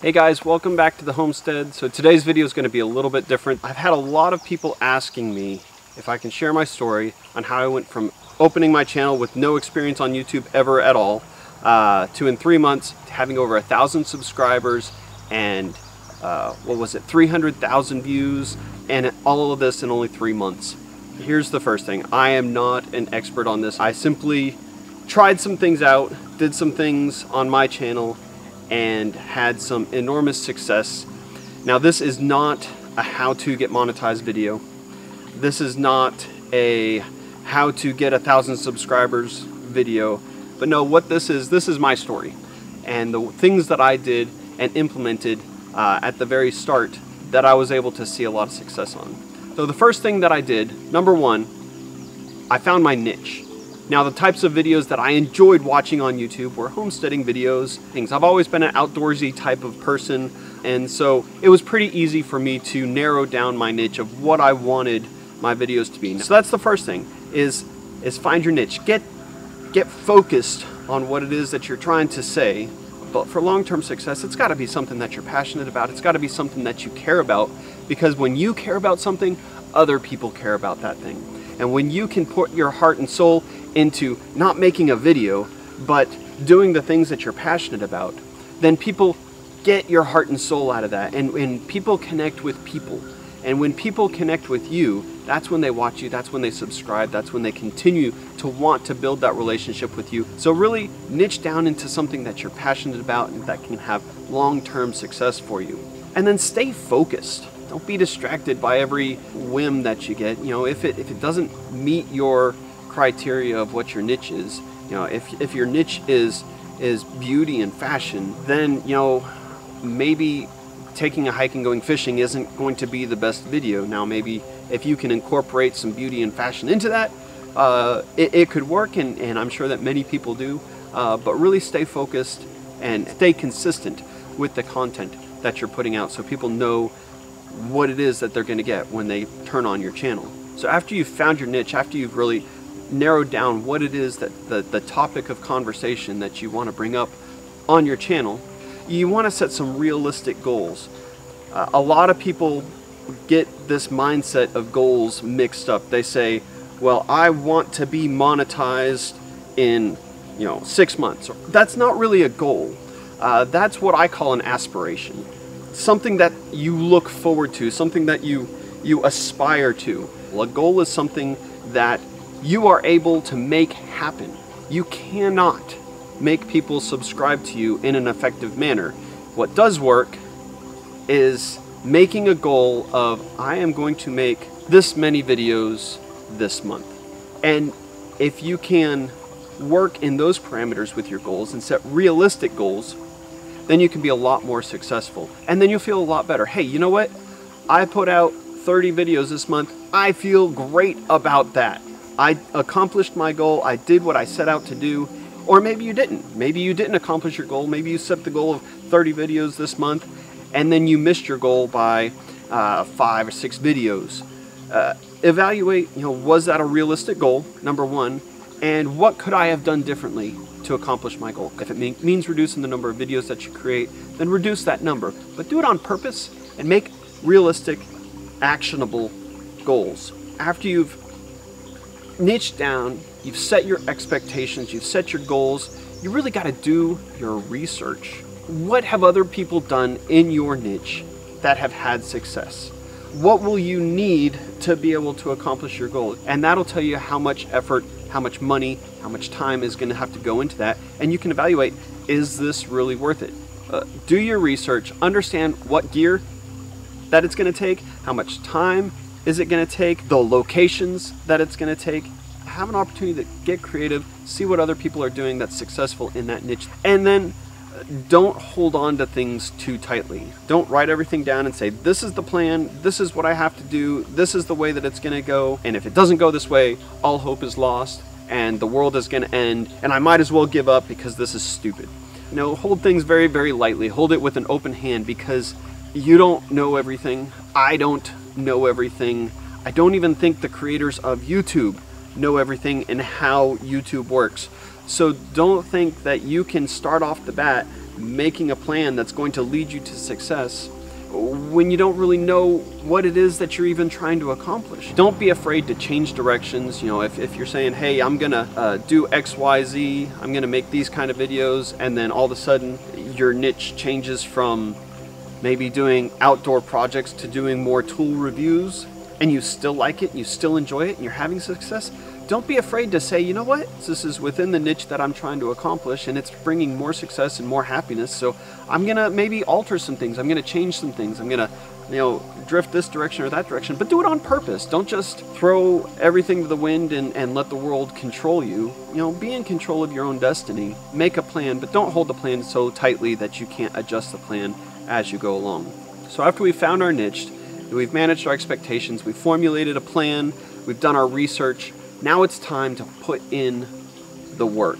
Hey guys, welcome back to the homestead. So today's video is going to be a little bit different. I've had a lot of people asking me if I can share my story on how I went from opening my channel with no experience on YouTube ever at all uh, to in three months having over a thousand subscribers and uh, what was it 300,000 views and all of this in only three months. Here's the first thing. I am not an expert on this. I simply tried some things out, did some things on my channel and had some enormous success. Now this is not a how to get monetized video. This is not a how to get a thousand subscribers video. But no, what this is, this is my story. And the things that I did and implemented uh, at the very start that I was able to see a lot of success on. So the first thing that I did, number one, I found my niche. Now the types of videos that I enjoyed watching on YouTube were homesteading videos, things. I've always been an outdoorsy type of person and so it was pretty easy for me to narrow down my niche of what I wanted my videos to be. So that's the first thing is is find your niche. Get get focused on what it is that you're trying to say. But for long-term success, it's got to be something that you're passionate about. It's got to be something that you care about because when you care about something, other people care about that thing. And when you can put your heart and soul into not making a video, but doing the things that you're passionate about, then people get your heart and soul out of that. And when people connect with people, and when people connect with you, that's when they watch you, that's when they subscribe, that's when they continue to want to build that relationship with you. So really niche down into something that you're passionate about and that can have long-term success for you. And then stay focused. Don't be distracted by every whim that you get. You know, if it if it doesn't meet your criteria of what your niche is. You know, if, if your niche is is beauty and fashion, then you know maybe taking a hike and going fishing isn't going to be the best video. Now maybe if you can incorporate some beauty and fashion into that, uh, it, it, could work and, and, I'm sure that many people do. Uh, but really stay focused and stay consistent with the content that you're putting out so people know what it is that they're going to get when they turn on your channel. So after you've found your niche, after you've really narrow down what it is that the, the topic of conversation that you want to bring up on your channel, you want to set some realistic goals. Uh, a lot of people get this mindset of goals mixed up. They say, well, I want to be monetized in, you know, six months. That's not really a goal. Uh, that's what I call an aspiration. Something that you look forward to, something that you, you aspire to. A goal is something that you are able to make happen. You cannot make people subscribe to you in an effective manner. What does work is making a goal of I am going to make this many videos this month. And if you can work in those parameters with your goals and set realistic goals, then you can be a lot more successful. And then you'll feel a lot better. Hey, you know what? I put out 30 videos this month. I feel great about that. I accomplished my goal, I did what I set out to do, or maybe you didn't. Maybe you didn't accomplish your goal. Maybe you set the goal of 30 videos this month and then you missed your goal by uh, five or six videos. Uh, evaluate, you know, was that a realistic goal, number one, and what could I have done differently to accomplish my goal? If it mean, means reducing the number of videos that you create, then reduce that number, but do it on purpose and make realistic, actionable goals. After you've niche down, you've set your expectations, you've set your goals, you really got to do your research. What have other people done in your niche that have had success? What will you need to be able to accomplish your goal? And that'll tell you how much effort, how much money, how much time is going to have to go into that. And you can evaluate is this really worth it? Uh, do your research, understand what gear that it's going to take, how much time is it going to take, the locations that it's going to take. Have an opportunity to get creative, see what other people are doing that's successful in that niche, and then uh, don't hold on to things too tightly. Don't write everything down and say, this is the plan, this is what I have to do, this is the way that it's going to go, and if it doesn't go this way, all hope is lost, and the world is going to end, and I might as well give up because this is stupid. Know, hold things very, very lightly. Hold it with an open hand because you don't know everything. I don't know everything. I don't even think the creators of YouTube know everything and how YouTube works. So don't think that you can start off the bat making a plan that's going to lead you to success when you don't really know what it is that you're even trying to accomplish. Don't be afraid to change directions. You know, if, if you're saying, hey, I'm gonna uh, do X, Y, Z, I'm gonna make these kind of videos, and then all of a sudden your niche changes from maybe doing outdoor projects to doing more tool reviews, and you still like it, you still enjoy it, and you're having success, don't be afraid to say, you know what, this is within the niche that I'm trying to accomplish and it's bringing more success and more happiness. So I'm gonna maybe alter some things. I'm gonna change some things. I'm gonna, you know, drift this direction or that direction, but do it on purpose. Don't just throw everything to the wind and, and let the world control you. You know, be in control of your own destiny. Make a plan, but don't hold the plan so tightly that you can't adjust the plan as you go along. So after we've found our niche, we've managed our expectations, we've formulated a plan, we've done our research, now it's time to put in the work.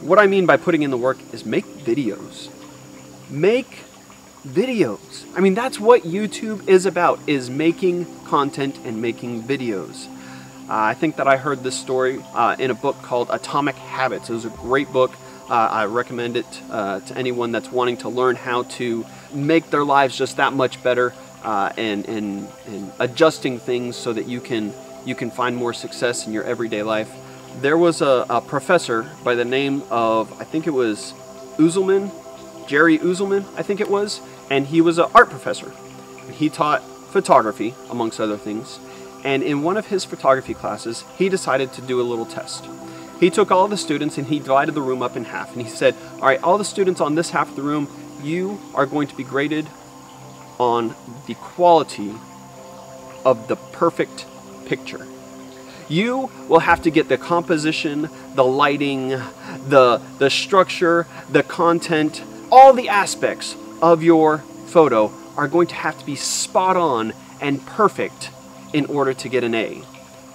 What I mean by putting in the work is make videos. Make videos. I mean, that's what YouTube is about, is making content and making videos. Uh, I think that I heard this story uh, in a book called Atomic Habits. It was a great book. Uh, I recommend it uh, to anyone that's wanting to learn how to make their lives just that much better uh, and, and, and adjusting things so that you can you can find more success in your everyday life. There was a, a professor by the name of, I think it was Uelsmann, Jerry Uelsmann, I think it was, and he was an art professor. He taught photography, amongst other things, and in one of his photography classes, he decided to do a little test. He took all the students and he divided the room up in half, and he said, All right, all the students on this half of the room, you are going to be graded on the quality of the perfect picture. You will have to get the composition, the lighting, the, the structure, the content, all the aspects of your photo are going to have to be spot on and perfect in order to get an A.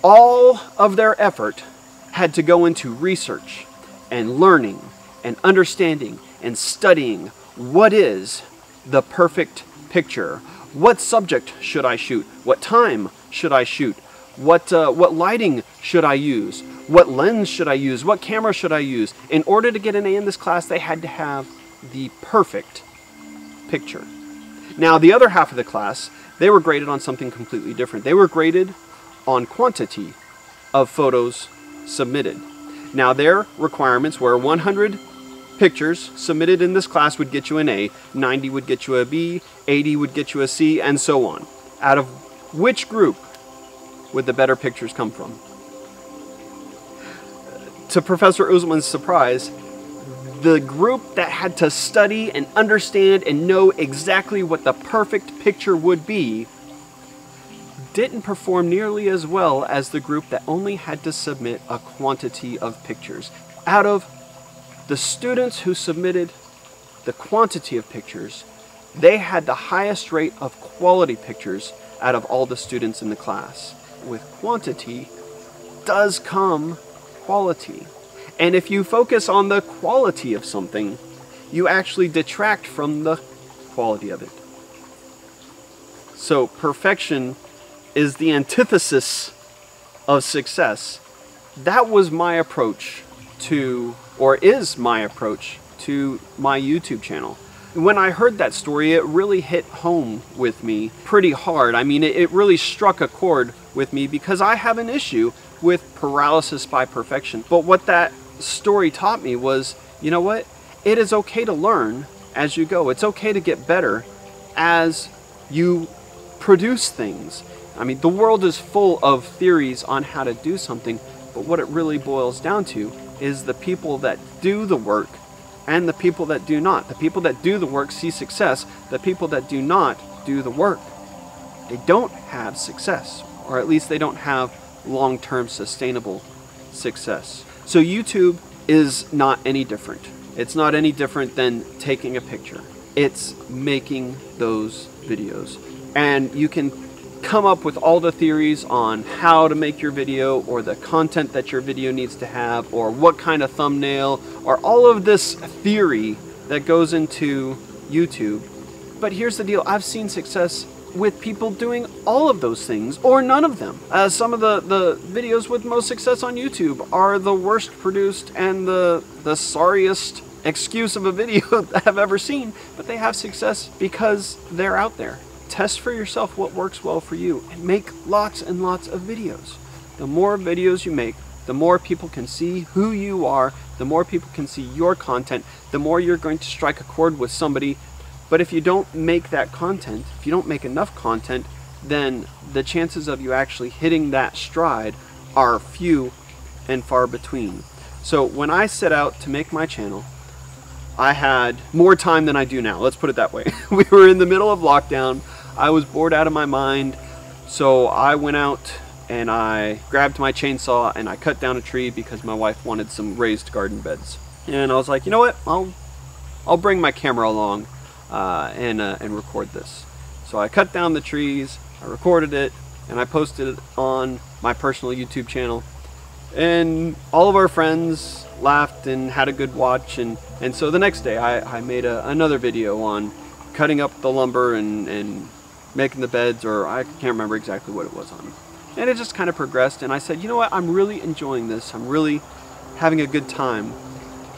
All of their effort had to go into research and learning and understanding and studying what is the perfect picture. What subject should I shoot? What time should I shoot? What, uh, what lighting should I use? What lens should I use? What camera should I use? In order to get an A in this class, they had to have the perfect picture. Now, the other half of the class, they were graded on something completely different. They were graded on quantity of photos submitted. Now, their requirements were 100 pictures submitted in this class would get you an A, 90 would get you a B, 80 would get you a C, and so on. Out of which group would the better pictures come from? To Professor Uelsmann's surprise, the group that had to study and understand and know exactly what the perfect picture would be didn't perform nearly as well as the group that only had to submit a quantity of pictures. Out of the students who submitted the quantity of pictures, they had the highest rate of quality pictures out of all the students in the class with quantity does come quality. And if you focus on the quality of something, you actually detract from the quality of it. So, perfection is the antithesis of success. That was my approach to, or is my approach to my YouTube channel. When I heard that story, it really hit home with me pretty hard. I mean, it, really struck a chord with me because I have an issue with paralysis by perfection. But what that story taught me was, you know what? It is okay to learn as you go. It's okay to get better as you produce things. I mean, the world is full of theories on how to do something, but what it really boils down to is the people that do the work and the people that do not. The people that do the work see success, the people that do not do the work. They don't have success or at least they don't have long-term sustainable success. So YouTube is not any different. It's not any different than taking a picture. It's making those videos. And you can come up with all the theories on how to make your video or the content that your video needs to have or what kind of thumbnail or all of this theory that goes into YouTube. But here's the deal, I've seen success with people doing all of those things or none of them. Uh, some of the, the videos with most success on YouTube are the worst produced and the, the sorriest excuse of a video I've ever seen, but they have success because they're out there. Test for yourself what works well for you and make lots and lots of videos. The more videos you make, the more people can see who you are, the more people can see your content, the more you're going to strike a chord with somebody. But if you don't make that content, if you don't make enough content, then the chances of you actually hitting that stride are few and far between. So when I set out to make my channel, I had more time than I do now. Let's put it that way. we were in the middle of lockdown. I was bored out of my mind. So I went out and I grabbed my chainsaw and I cut down a tree because my wife wanted some raised garden beds. And I was like, you know what? I'll I'll bring my camera along uh, and uh, and record this. So I cut down the trees, I recorded it, and I posted it on my personal YouTube channel. And all of our friends laughed and had a good watch. And, and so the next day I, I made a, another video on cutting up the lumber and, and making the beds, or I can't remember exactly what it was on. And it just kind of progressed. And I said, you know what? I'm really enjoying this. I'm really having a good time.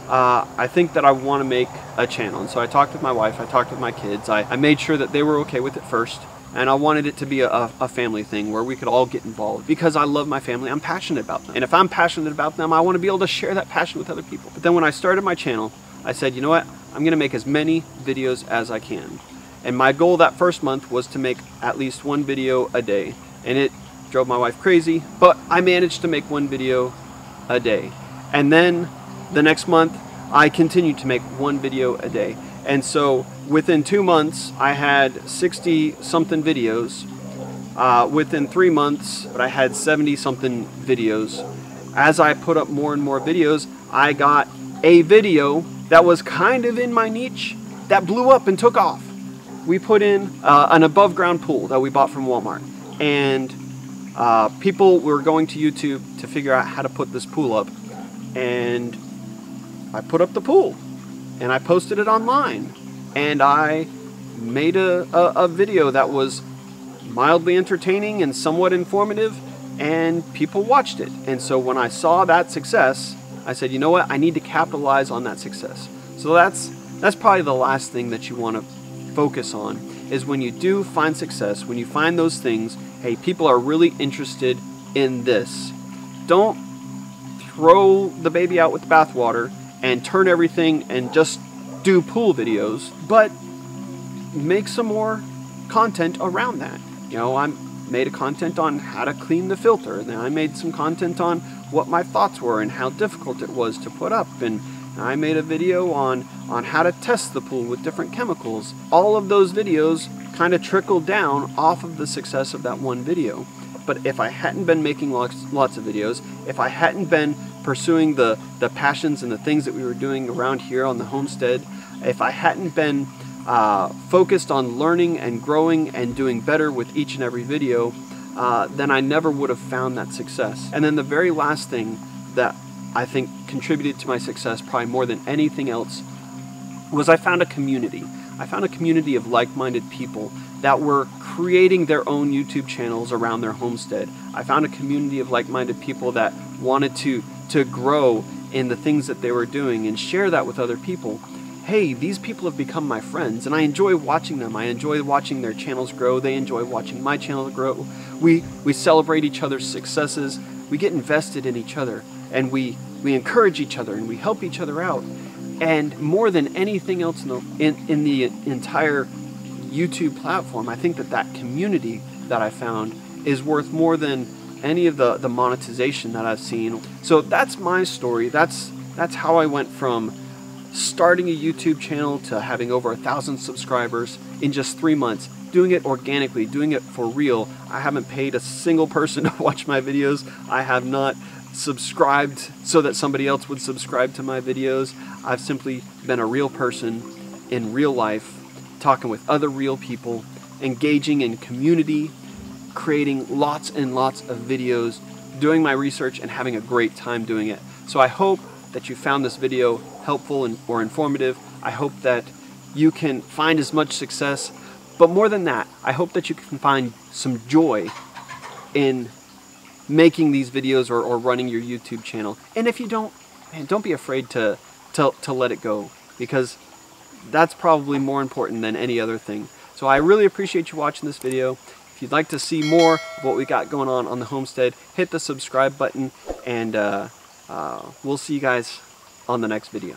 Uh, I think that I want to make a channel. And so I talked with my wife, I talked with my kids. I, I made sure that they were okay with it first and I wanted it to be a, a, family thing where we could all get involved because I love my family. I'm passionate about them. And if I'm passionate about them, I want to be able to share that passion with other people. But then when I started my channel, I said, you know what? I'm going to make as many videos as I can. And my goal that first month was to make at least one video a day. And it drove my wife crazy, but I managed to make one video a day. And then the next month, I continued to make one video a day. And so within two months, I had 60 something videos. Uh, within three months, I had 70 something videos. As I put up more and more videos, I got a video that was kind of in my niche that blew up and took off. We put in uh, an above ground pool that we bought from Walmart. And uh, people were going to YouTube to figure out how to put this pool up. And I put up the pool and I posted it online. And I made a, a, a video that was mildly entertaining and somewhat informative, and people watched it. And so when I saw that success, I said, you know what? I need to capitalize on that success. So that's that's probably the last thing that you want to focus on is when you do find success, when you find those things, hey, people are really interested in this. Don't throw the baby out with the bathwater and turn everything and just do pool videos, but make some more content around that. You know, I made a content on how to clean the filter, and then I made some content on what my thoughts were and how difficult it was to put up, and I made a video on on how to test the pool with different chemicals. All of those videos kind of trickled down off of the success of that one video. But if I hadn't been making lots, lots of videos, if I hadn't been pursuing the, the passions and the things that we were doing around here on the homestead, if I hadn't been uh, focused on learning and growing and doing better with each and every video, uh, then I never would have found that success. And then the very last thing that I think contributed to my success, probably more than anything else, was I found a community. I found a community of like minded people that were creating their own YouTube channels around their homestead. I found a community of like minded people that wanted to to grow in the things that they were doing and share that with other people. Hey, these people have become my friends and I enjoy watching them. I enjoy watching their channels grow. They enjoy watching my channel grow. We we celebrate each other's successes. We get invested in each other and we we encourage each other and we help each other out. And more than anything else in the in, in the entire YouTube platform, I think that that community that I found is worth more than any of the, the monetization that I've seen. So that's my story. That's that's how I went from starting a YouTube channel to having over a thousand subscribers in just three months, doing it organically, doing it for real. I haven't paid a single person to watch my videos. I have not subscribed so that somebody else would subscribe to my videos. I've simply been a real person in real life, talking with other real people, engaging in community, creating lots and lots of videos, doing my research, and having a great time doing it. So I hope that you found this video helpful and, or informative. I hope that you can find as much success, but more than that, I hope that you can find some joy in making these videos or, or running your YouTube channel. And if you don't, man, don't be afraid to to, to let it go because that's probably more important than any other thing. So I really appreciate you watching this video. You'd like to see more of what we got going on on the homestead, hit the subscribe button and uh, uh, we'll see you guys on the next video.